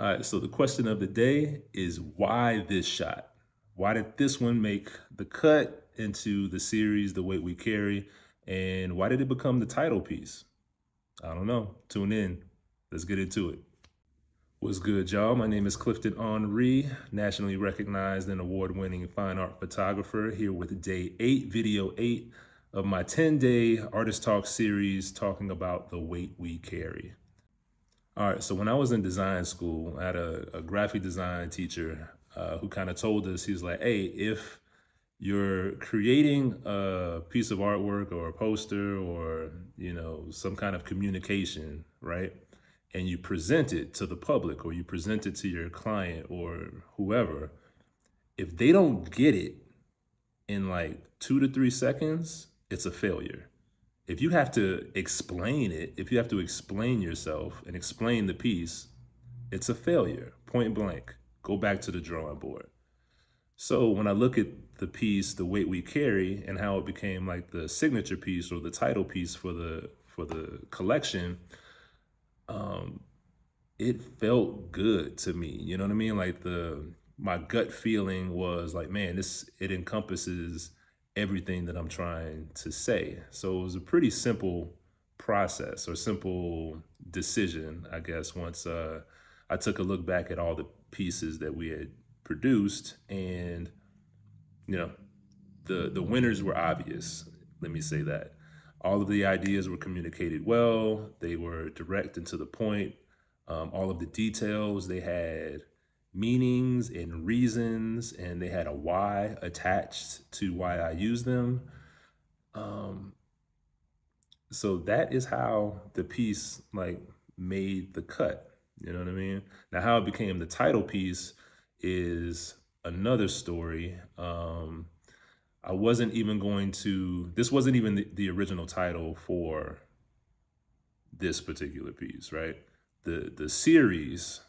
All right, so the question of the day is why this shot? Why did this one make the cut into the series, The Wait We Carry? And why did it become the title piece? I don't know. Tune in. Let's get into it. What's good, y'all? My name is Clifton Henri, nationally recognized and award winning fine art photographer, here with day eight, video eight of my 10 day Artist Talk series talking about the wait we carry. All right, so when I was in design school, I had a, a graphic design teacher uh, who kind of told us, he's like, hey, if you're creating a piece of artwork or a poster or, you know, some kind of communication, right? And you present it to the public or you present it to your client or whoever, if they don't get it in like two to three seconds, it's a failure if you have to explain it, if you have to explain yourself and explain the piece, it's a failure, point blank. Go back to the drawing board. So when I look at the piece, the wait we carry, and how it became like the signature piece or the title piece for the for the collection, um, it felt good to me. You know what I mean? Like the my gut feeling was like, man, this it encompasses everything that I'm trying to say. So it was a pretty simple process or simple decision, I guess, once uh, I took a look back at all the pieces that we had produced and, you know, the, the winners were obvious. Let me say that. All of the ideas were communicated well. They were direct and to the point. Um, all of the details, they had meanings and reasons and they had a why attached to why I use them. Um, so that is how the piece like made the cut. You know what I mean? Now how it became the title piece is another story. Um, I wasn't even going to, this wasn't even the, the original title for this particular piece, right? The, the series,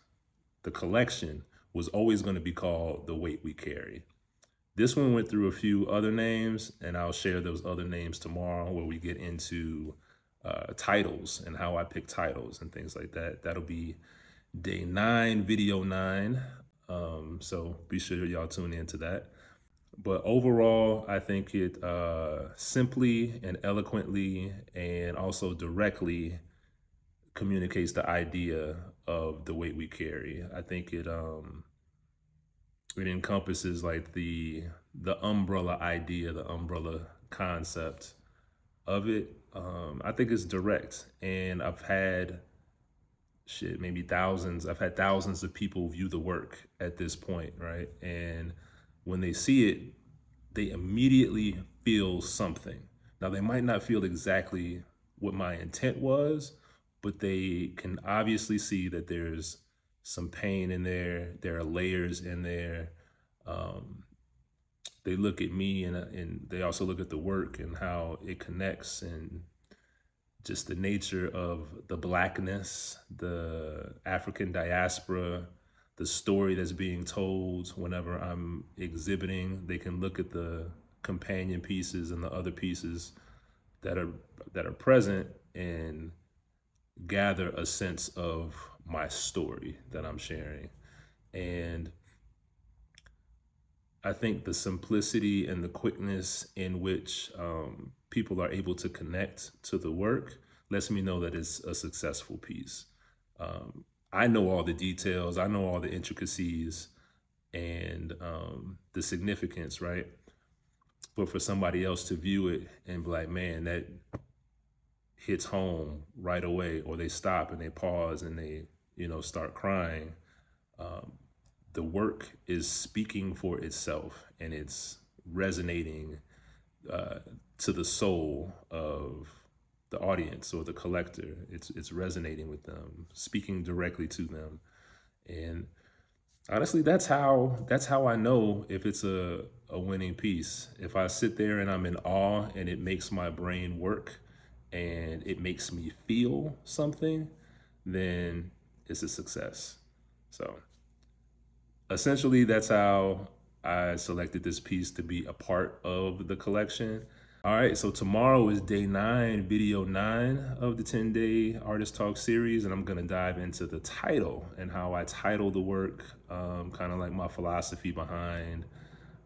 the collection was always going to be called The Wait We Carry. This one went through a few other names, and I'll share those other names tomorrow where we get into uh, titles and how I pick titles and things like that. That'll be day nine, video nine. Um, so be sure y'all tune into that. But overall, I think it uh, simply and eloquently and also directly communicates the idea of the weight we carry. I think it um it encompasses like the the umbrella idea, the umbrella concept of it. Um, I think it's direct, and I've had shit maybe thousands. I've had thousands of people view the work at this point, right? And when they see it, they immediately feel something. Now they might not feel exactly what my intent was, but they can obviously see that there's some pain in there. There are layers in there. Um, they look at me and, and they also look at the work and how it connects and just the nature of the blackness, the African diaspora, the story that's being told whenever I'm exhibiting. They can look at the companion pieces and the other pieces that are that are present and gather a sense of my story that I'm sharing. And I think the simplicity and the quickness in which um, people are able to connect to the work lets me know that it's a successful piece. Um, I know all the details, I know all the intricacies and um, the significance, right? But for somebody else to view it and be like, man, that hits home right away, or they stop and they pause and they, you know, start crying. Um, the work is speaking for itself and it's resonating uh, to the soul of the audience or the collector. It's it's resonating with them, speaking directly to them, and honestly, that's how that's how I know if it's a a winning piece. If I sit there and I'm in awe and it makes my brain work and it makes me feel something, then it's a success. So essentially, that's how I selected this piece to be a part of the collection. All right, so tomorrow is day nine, video nine of the 10 day artist talk series, and I'm gonna dive into the title and how I title the work, um, kind of like my philosophy behind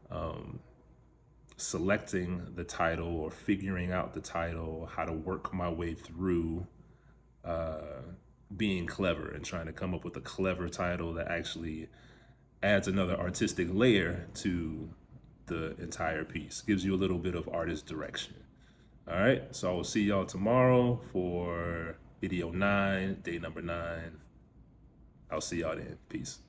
um, selecting the title or figuring out the title, how to work my way through uh, being clever and trying to come up with a clever title that actually adds another artistic layer to the entire piece. Gives you a little bit of artist direction. All right, so I will see y'all tomorrow for video nine, day number nine. I'll see y'all then. Peace.